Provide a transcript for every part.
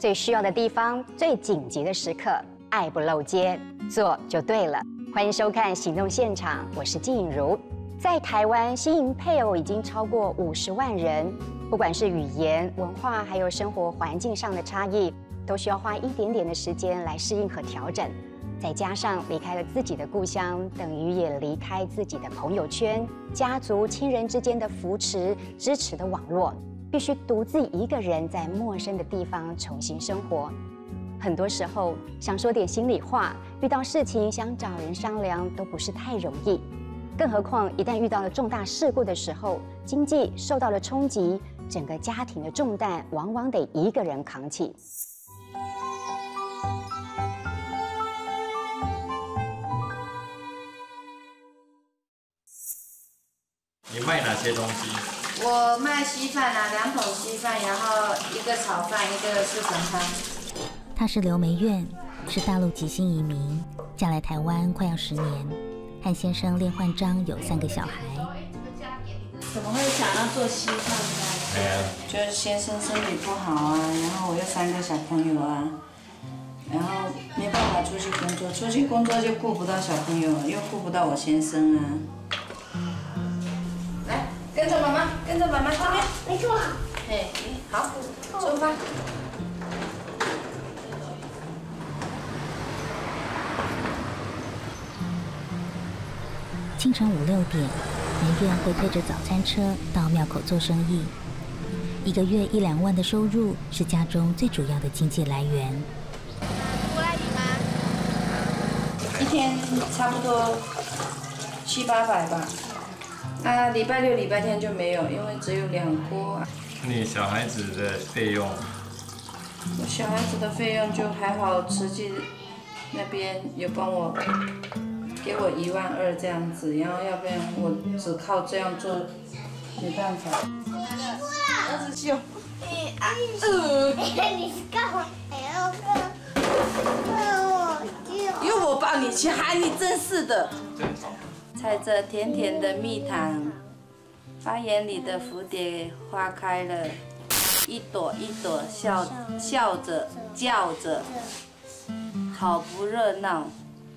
最需要的地方，最紧急的时刻，爱不漏接，做就对了。欢迎收看《行动现场》，我是静茹。在台湾，新营配偶已经超过五十万人，不管是语言、文化，还有生活环境上的差异，都需要花一点点的时间来适应和调整。再加上离开了自己的故乡，等于也离开自己的朋友圈、家族、亲人之间的扶持、支持的网络，必须独自一个人在陌生的地方重新生活。很多时候想说点心里话，遇到事情想找人商量都不是太容易，更何况一旦遇到了重大事故的时候，经济受到了冲击，整个家庭的重担往往得一个人扛起。你卖哪些东西？我卖稀饭啊，两桶稀饭，然后一个炒饭，一个四神汤。他是刘梅苑，是大陆籍新移民，嫁来台湾快要十年，和先生练焕章有三个小孩。怎么会想要做稀饭呢？就是先生身体不好啊，然后我又三个小朋友啊，然后没办法出去工作，出去工作就顾不到小朋友，又顾不到我先生啊。着妈妈，跟着妈妈这边。没错。哎，好，出发。清晨五六点，梅苑会推着早餐车到庙口做生意，一个月一两万的收入是家中最主要的经济来源。一天差不多七八百吧。啊，礼拜六、礼拜天就没有，因为只有两锅。啊你小孩子的费用，我小孩子的费用就还好，慈济那边有帮我给我一万二这样子，然后要不然我只靠这样做没办法。儿子秀，你啊，你是干嘛？又我抱你去，喊，你真是的。踩着甜甜的蜜糖，花园里的蝴蝶花开了，一朵一朵笑笑着叫着，好不热闹。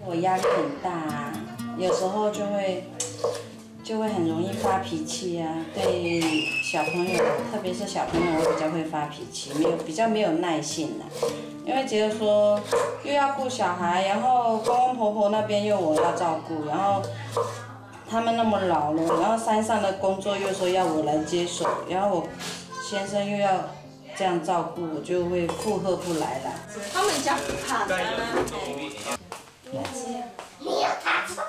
我压力很大啊，有时候就会就会很容易发脾气啊。对小朋友，特别是小朋友，我比较会发脾气，没有比较没有耐性的，因为觉得说又要顾小孩，然后公公婆婆那边又我要照顾，然后他们那么老了，然后山上的工作又说要我来接手，然后我先生又要这样照顾，我就会负荷不来了。他们家不怕的。你要打错了。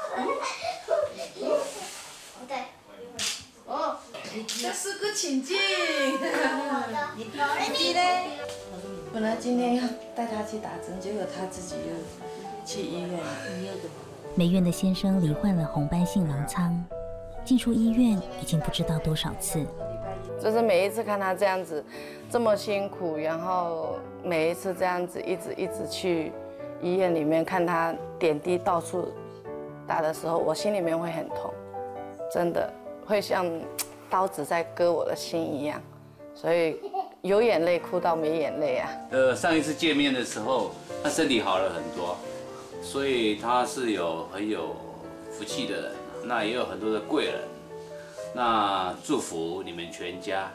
对。哦。这是个情境。你弟呢？本来今天要带他去打针，结果他自己又去医院了。梅院的先生罹患了红斑性狼疮，进出医院已经不知道多少次。就是每一次看他这样子，这么辛苦，然后每一次这样子一直一直去医院里面看他点滴到处打的时候，我心里面会很痛，真的会像刀子在割我的心一样，所以有眼泪哭到没眼泪啊。呃，上一次见面的时候，他身体好了很多，所以他是有很有福气的人，那也有很多的贵人。那祝福你们全家，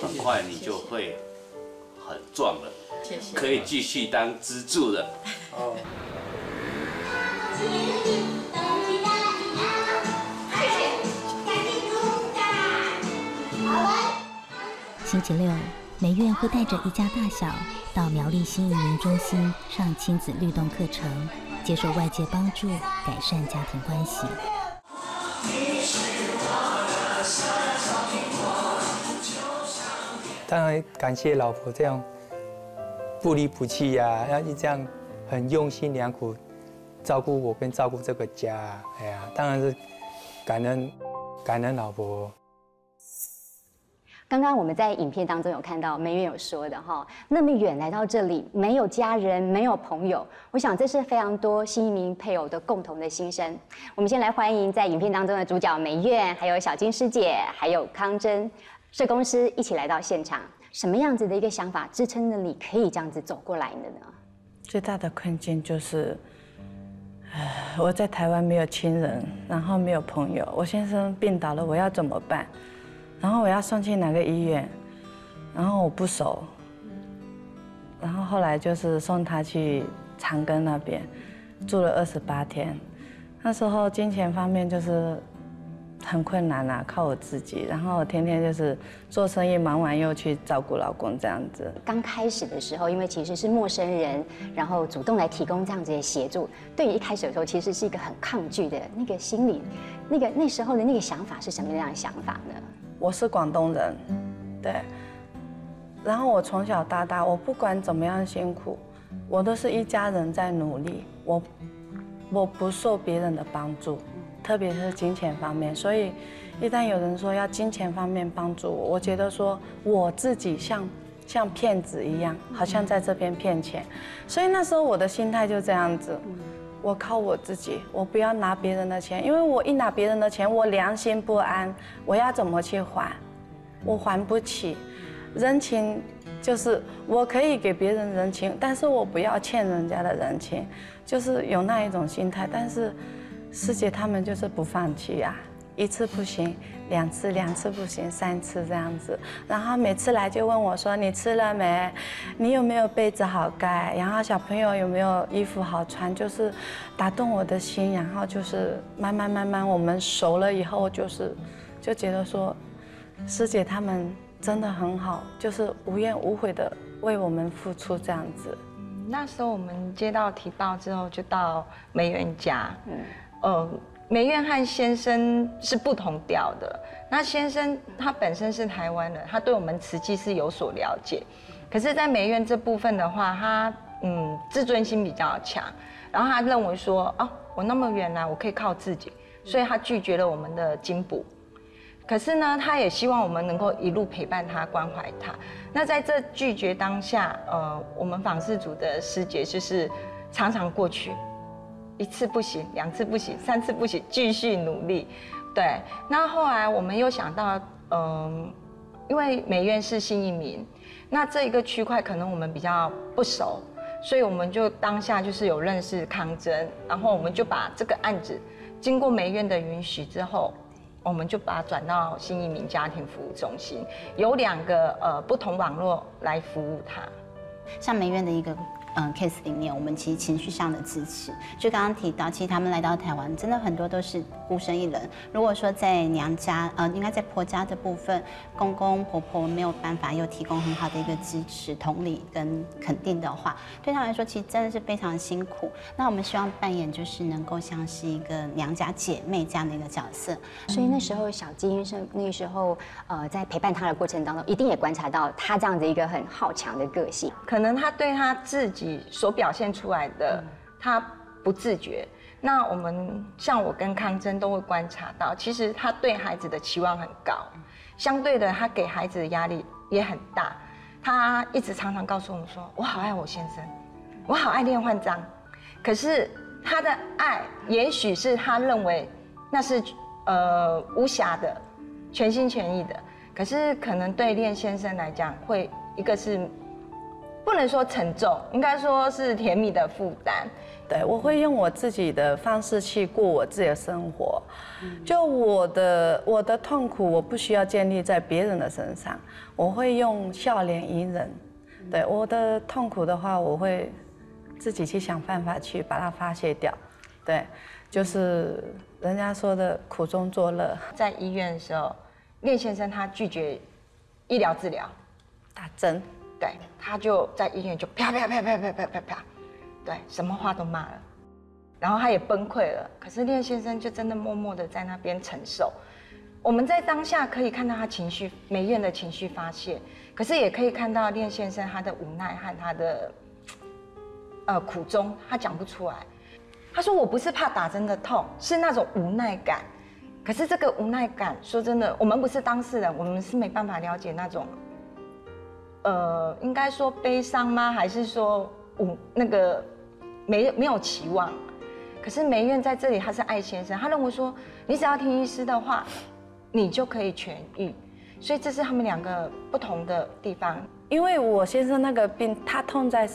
很快你就会很壮了，谢谢。可以继续当支柱了。哦，星期六，梅苑会带着一家大小到苗栗新移民中心上亲子律动课程，接受外界帮助，改善家庭关系。当然感谢老婆这样不离不弃呀、然后你这样很用心良苦照顾我跟照顾这个家，哎呀，当然是感恩感恩老婆。刚刚我们在影片当中有看到梅苑有说的哈，那么远来到这里，没有家人，没有朋友，我想这是非常多新移民配偶的共同的心声。我们先来欢迎在影片当中的主角梅苑，还有小金师姐，还有康真社公司一起来到现场。什么样子的一个想法支撑着你可以这样子走过来的呢？最大的困境就是，我在台湾没有亲人，然后没有朋友，我先生病倒了，我要怎么办？然后我要送去哪个医院？然后我不熟，然后后来就是送他去长庚那边，住了二十八天。那时候金钱方面就是。很困难啊，靠我自己，然后天天就是做生意，忙完又去照顾老公这样子。刚开始的时候，因为其实是陌生人，然后主动来提供这样子的协助，对于一开始的时候，其实是一个很抗拒的那个心理，那个那时候的那个想法是什么样的想法呢？我是广东人，对，然后我从小到大，我不管怎么样辛苦，我都是一家人在努力，我我不受别人的帮助。特别是金钱方面，所以一旦有人说要金钱方面帮助我，我觉得说我自己像像骗子一样，好像在这边骗钱。所以那时候我的心态就这样子，我靠我自己，我不要拿别人的钱，因为我一拿别人的钱，我良心不安，我要怎么去还？我还不起，人情就是我可以给别人人情，但是我不要欠人家的人情，就是有那一种心态，但是。师姐他们就是不放弃呀，一次不行，两次，两次不行，三次这样子，然后每次来就问我说：“你吃了没？你有没有被子好盖？然后小朋友有没有衣服好穿？”就是打动我的心，然后就是慢慢慢慢我们熟了以后，就是就觉得说，师姐他们真的很好，就是无怨无悔的为我们付出这样子。那时候我们接到提报之后，就到梅园家。嗯。呃，梅院和先生是不同调的。那先生他本身是台湾人，他对我们瓷器是有所了解。可是，在梅院这部分的话，他嗯自尊心比较强，然后他认为说，哦，我那么远来，我可以靠自己，所以他拒绝了我们的金补。可是呢，他也希望我们能够一路陪伴他，关怀他。那在这拒绝当下，呃，我们访视组的师姐就是常常过去。一次不行，两次不行，三次不行，继续努力。对，那后来我们又想到，嗯，因为美院是新移民，那这一个区块可能我们比较不熟，所以我们就当下就是有认识康真，然后我们就把这个案子经过美院的允许之后，我们就把它转到新移民家庭服务中心，有两个呃不同网络来服务他，像美院的一个。嗯，case 里面，我们其实情绪上的支持，就刚刚提到，其实他们来到台湾，真的很多都是孤身一人。如果说在娘家，呃，应该在婆家的部分，公公婆婆没有办法又提供很好的一个支持、同理跟肯定的话，对他来说，其实真的是非常辛苦。那我们希望扮演就是能够像是一个娘家姐妹这样的一个角色。所以那时候小金医生那时候，呃，在陪伴他的过程当中，一定也观察到他这样子一个很好强的个性，可能他对他自己。所表现出来的，他不自觉。那我们像我跟康真都会观察到，其实他对孩子的期望很高，相对的，他给孩子的压力也很大。他一直常常告诉我们说：“我好爱我先生，我好爱练换章。”可是他的爱，也许是他认为那是呃无瑕的，全心全意的。可是可能对练先生来讲，会一个是。不能说沉重，应该说是甜蜜的负担。对，我会用我自己的方式去过我自己的生活。就我的我的痛苦，我不需要建立在别人的身上，我会用笑脸隐忍。对我的痛苦的话，我会自己去想办法去把它发泄掉。对，就是人家说的苦中作乐。在医院的时候，聂先生他拒绝医疗治疗，打针。对，他就在医院就啪啪啪啪啪啪啪啪，对，什么话都骂了，然后他也崩溃了。可是练先生就真的默默的在那边承受。我们在当下可以看到他情绪美院的情绪发泄，可是也可以看到练先生他的无奈和他的呃苦衷，他讲不出来。他说：“我不是怕打针的痛，是那种无奈感。可是这个无奈感，说真的，我们不是当事人，我们是没办法了解那种。”呃，应该说悲伤吗？还是说无那个没没有期望？可是梅院在这里，他是爱先生，他认为说，你只要听医师的话，你就可以痊愈。所以这是他们两个不同的地方。因为我先生那个病，他痛在，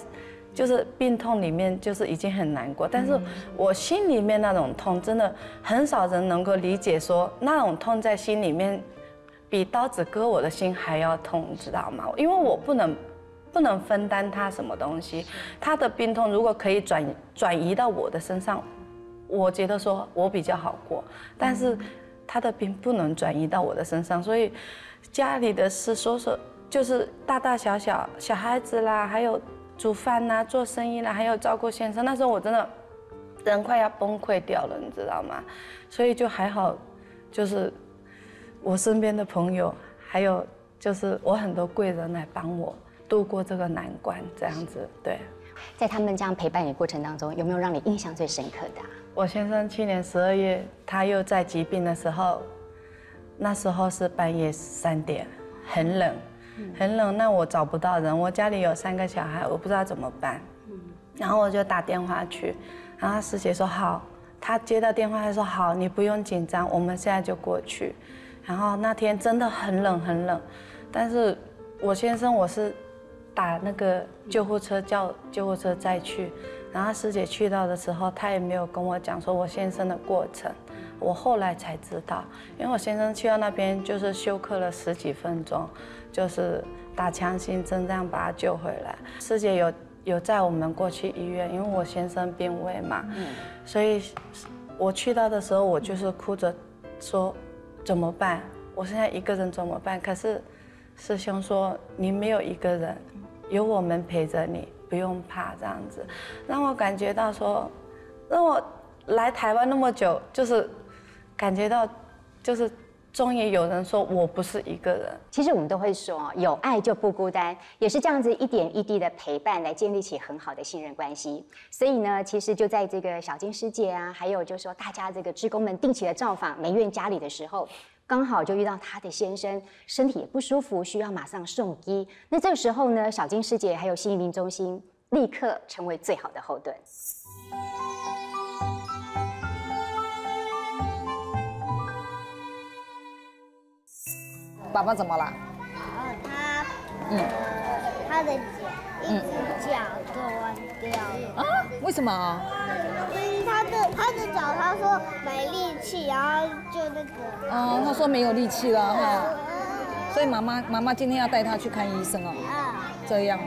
就是病痛里面，就是已经很难过。但是我心里面那种痛，真的很少人能够理解，说那种痛在心里面，比刀子割我的心还要痛，你知道吗？因为我不能，不能分担他什么东西。他的病痛如果可以转转移到我的身上，我觉得说我比较好过。但是他的病不能转移到我的身上，所以家里的事说说。就是大大小小小孩子啦，还有煮饭啦、做生意啦，还有照顾先生。那时候我真的人快要崩溃掉了，你知道吗？所以就还好，就是我身边的朋友，还有就是我很多贵人来帮我度过这个难关，这样子。对，在他们这样陪伴你过程当中，有没有让你印象最深刻的？我先生去年十二月他又在疾病的时候，那时候是半夜三点，很冷。很冷，那我找不到人，我家里有三个小孩，我不知道怎么办。然后我就打电话去，然后师姐说好，她接到电话她说好，你不用紧张，我们现在就过去。然后那天真的很冷很冷，但是我先生我是打那个救护车叫救护车再去，然后师姐去到的时候，她也没有跟我讲说我先生的过程，我后来才知道，因为我先生去到那边就是休克了十几分钟。就是打强心针这样把他救回来。师姐有有载我们过去医院，因为我先生病危嘛，所以我去到的时候，我就是哭着说怎么办？我现在一个人怎么办？可是师兄说你没有一个人，有我们陪着你，不用怕这样子，让我感觉到说，让我来台湾那么久，就是感觉到就是。终于有人说我不是一个人。其实我们都会说，有爱就不孤单，也是这样子一点一滴的陪伴，来建立起很好的信任关系。所以呢，其实就在这个小金师姐啊，还有就是说大家这个职工们定期的造访梅院家里的时候，刚好就遇到她的先生身体也不舒服，需要马上送医。那这个时候呢，小金师姐还有新移民中心立刻成为最好的后盾。爸爸怎么了？他，嗯，他的脚，一只脚断掉了。啊？为什么？因为他的他的脚，他说没力气，然后就那个。哦，他说没有力气了哈。所以妈妈妈妈今天要带他去看医生哦。啊。这样。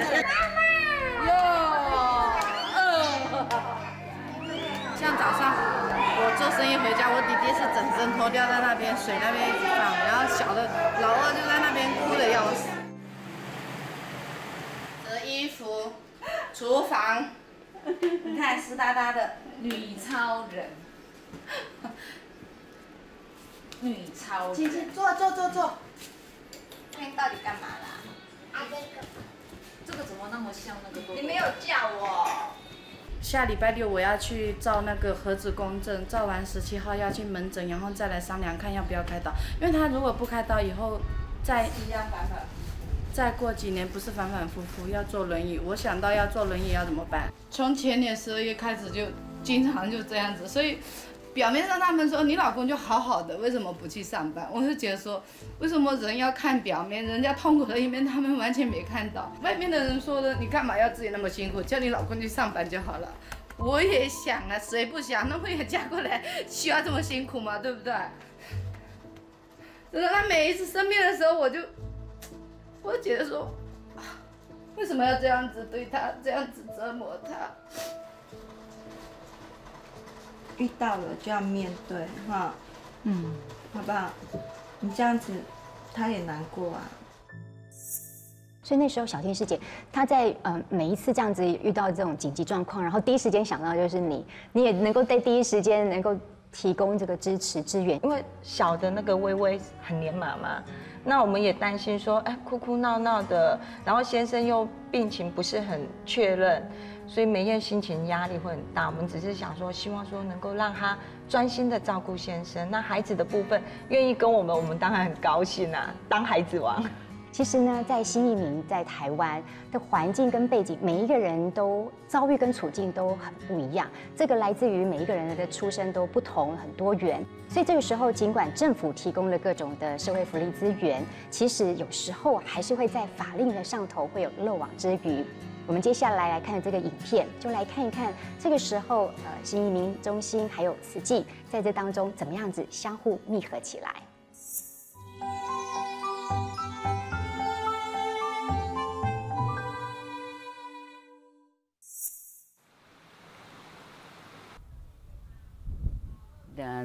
哟，像早上我做生意回家，我弟弟是整身脱掉在那边水那边一直放，然后小的老二就在那边哭的要死。折衣服，厨房，你看湿哒哒的，女超人，女超人。亲亲，坐坐坐坐。今天到底干嘛啦？这个怎么那么像那个？你没有叫我。下礼拜六我要去照那个核磁共振，照完十七号要去门诊，然后再来商量看要不要开刀。因为他如果不开刀，以后再一样反反，再过几年不是反反复复要坐轮椅。我想到要坐轮椅要怎么办？从前年十二月开始就经常就这样子，所以。表面上他们说你老公就好好的，为什么不去上班？我是觉得说，为什么人要看表面，人家痛苦的一面他们完全没看到。外面的人说的，你干嘛要自己那么辛苦？叫你老公去上班就好了。我也想啊，谁不想？那我也嫁过来，需要这么辛苦吗？对不对？真的，他每一次生病的时候，我就，我觉得说，为什么要这样子对他，这样子折磨他？遇到了就要面对，哈，嗯，好不好？你这样子，他也难过啊。所以那时候小天师姐，她在呃每一次这样子遇到这种紧急状况，然后第一时间想到就是你，你也能够在第一时间能够提供这个支持支援。因为小的那个微微很黏妈妈，那我们也担心说，哎，哭哭闹闹的，然后先生又病情不是很确认。所以每天心情压力会很大，我们只是想说，希望说能够让他专心的照顾先生。那孩子的部分愿意跟我们，我们当然很高兴啊，当孩子王。其实呢，在新移民在台湾的环境跟背景，每一个人都遭遇跟处境都很不一样。这个来自于每一个人的出身都不同，很多元。所以这个时候，尽管政府提供了各种的社会福利资源，其实有时候还是会在法令的上头会有漏网之鱼。我们接下来来看这个影片，就来看一看这个时候，呃，新移民中心还有慈济在这当中怎么样子相互密合起来。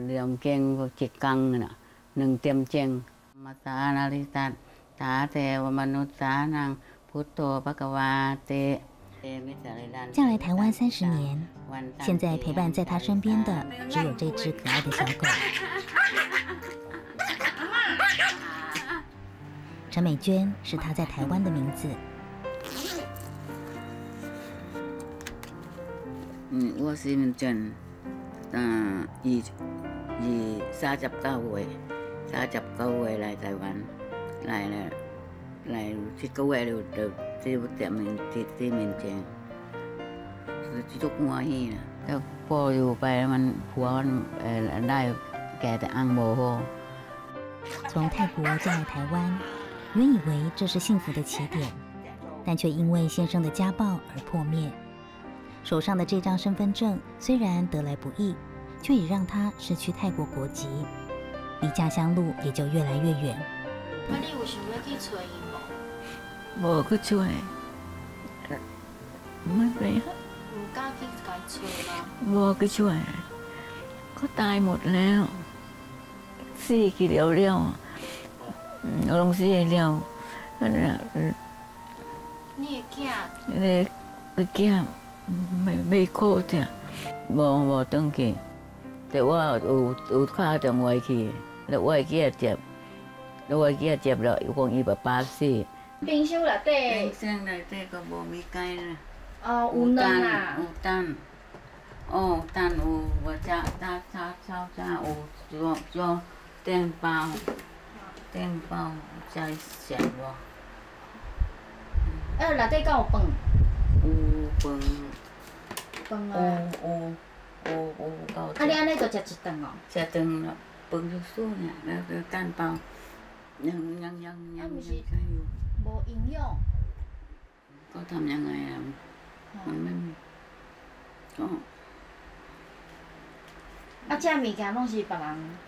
两间一工啦，两点钟。มาตานาริตาตาเทวมนุษย์สานัง 嫁来台湾三十年，现在陪伴在他身边的只有这只可爱的小狗。陈美娟是他在台湾的名字。嗯，我是美娟，嗯，二二三十九岁，三十九岁来台湾，来了。来七个月了就就店面店店面前，是足欢喜啦。ก็พออยู่ไปมันผัวมันเอ่อได้แก่แต่อังโมโห。从泰国嫁来台湾，原以为这是幸福的起点，但却因为先生的家暴而破灭。手上的这张身份证虽然得来不易，却也让他失去泰国国籍，离家乡路也就越来越远。那你有想要去找伊 บอกก็ช่วยไม่ไปฮะบอกก็ช่วยก็을좋아 해. 뭐래 요? 먹을 좋아 해. 그 다이 못래 요. 쓰이기 려 려. 농수에 려. 네, 그게메เดียวนั่น.แหละนี่เกี้ยเนี่ยเกี้ยไม่ไม่โคต่ว่าอูอูข้าจะงไวขี้แล้วไวเกียเจ็บแล้วไวเกียเจ็บแล้วคงอีแบบปาซี่ 冰箱内底。冰箱内底阁无米粿啦。哦，有蛋。有蛋。哦，蛋有，我家家家超家有做做蛋包，蛋包在上无。呃，内底敢有饭？有饭。饭啊。有有。哦哦，啊！你安尼就食一顿哦，食顿咯，饭就素尔，那个蛋包，羊羊羊羊羊羊。啊，有。无营养，啊？啊，啊，这物件拢是别人。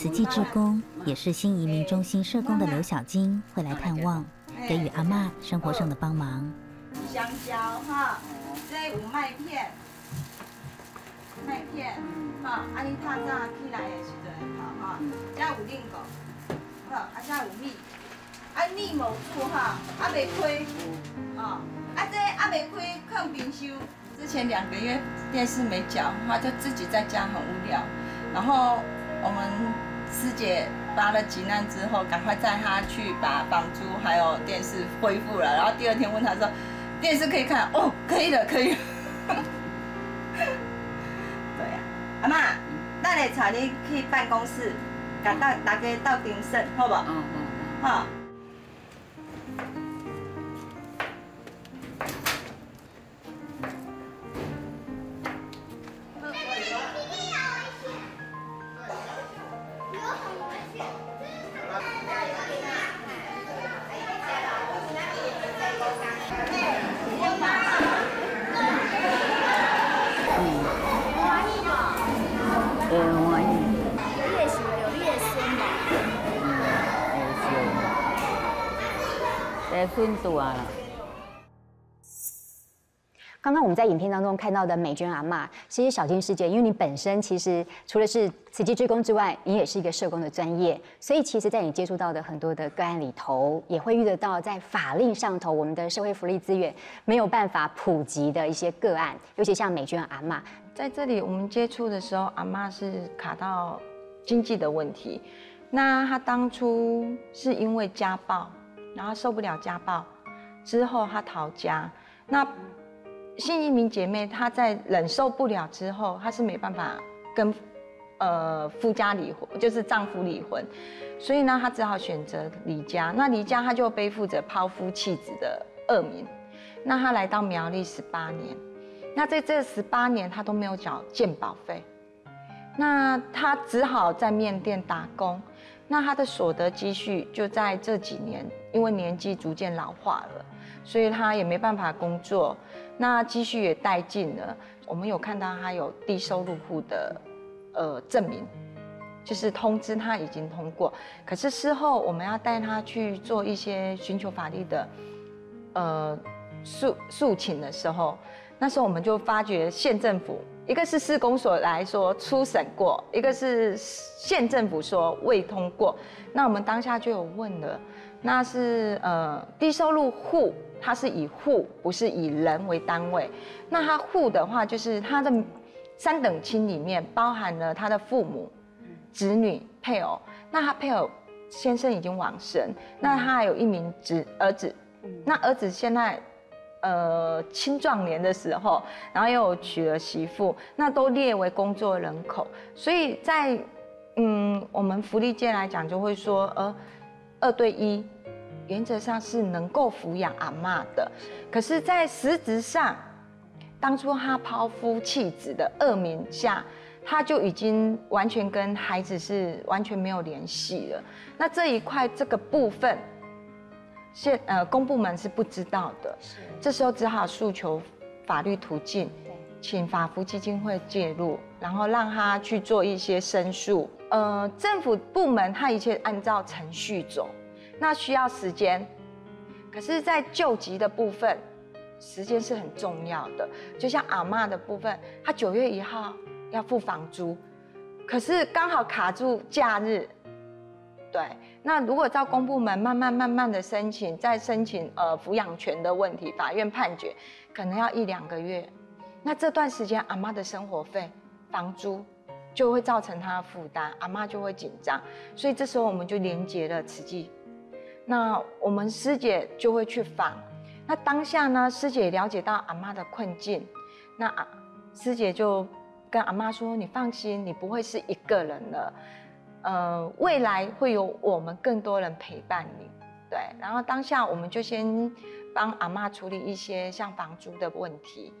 慈济志工，也是新移民中心社工的刘小金会来探望，给予阿妈生活上的帮忙。香蕉哈，这有麦片，麦片，哈，啊你透早起来的时阵好哈，这有冷果，好，啊这有米，啊米无煮哈，啊未开，哦，啊这啊未开放冰箱。之前两个月电视没缴，他就自己在家很无聊，然后我们师姐发了急难之后，赶快带他去把房租还有电视恢复了，然后第二天问他说。电视可以看哦，可以了，可以了。对呀、啊，阿妈，咱来带你去办公室，甲大大家斗评审，好不好？嗯嗯好。เ度啊。刚刚我们在影片当中看到的美娟阿妈其实小金世界因为你本身其实除了是慈济职工之外你也是一个社工的专业所以其实在你接触到的很多的个案里头也会遇得到在法令上头我们的社会福利资源没有办法普及的一些个案尤其像美娟阿妈在这里我们接触的时候阿妈是卡到经济的问题那她当初是因为家暴然后受不了家暴，之后她逃家，那。新移民姐妹，她在忍受不了之后，她是没办法跟呃夫家离婚，就是丈夫离婚，所以呢，她只好选择离家。那离家，她就背负着抛夫弃子的恶名。那她来到苗栗十八年，那在这十八年，她都没有缴健保费。那她只好在面店打工。那他的所得积蓄就在这几年，因为年纪逐渐老化了，所以他也没办法工作。那积蓄也殆尽了，我们有看到他有低收入户的，呃，证明，就是通知他已经通过。可是事后我们要带他去做一些寻求法律的，呃，诉诉请的时候，那时候我们就发觉县政府一个是市公所来说初审过，一个是县政府说未通过。那我们当下就有问了，那是呃低收入户。它是以户，不是以人为单位。那他户的话，就是他的三等亲里面包含了他的父母、子女、配偶。那他配偶先生已经往生，那他还有一名子儿子。那儿子现在呃青壮年的时候，然后又娶了媳妇，那都列为工作人口。所以在嗯我们福利界来讲，就会说呃二对一。原则上是能够抚养阿妈的，可是，在实质上，当初他抛夫弃子的恶名下，他就已经完全跟孩子是完全没有联系了。那这一块这个部分，现呃公部门是不知道的，这时候只好诉求法律途径，请法服基金会介入，然后让他去做一些申诉。呃，政府部门他一切按照程序走。那需要时间，可是，在救急的部分，时间是很重要的。就像阿妈的部分，她九月一号要付房租，可是刚好卡住假日。对，那如果照公部门慢慢慢慢的申请，再申请呃抚养权的问题，法院判决可能要一两个月。那这段时间阿妈的生活费、房租就会造成她的负担，阿妈就会紧张。所以这时候我们就连接了慈济。那我们师姐就会去访，那当下呢，师姐了解到阿妈的困境，那，师姐就跟阿妈说：“你放心，你不会是一个人了，呃，未来会有我们更多人陪伴你。”对，然后当下我们就先帮阿妈处理一些像房租的问题。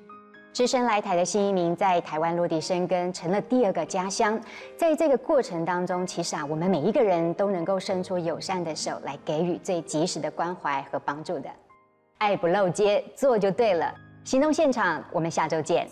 只身来台的新移民在台湾落地生根，成了第二个家乡。在这个过程当中，其实啊，我们每一个人都能够伸出友善的手来给予最及时的关怀和帮助的。爱不漏接，做就对了。行动现场，我们下周见。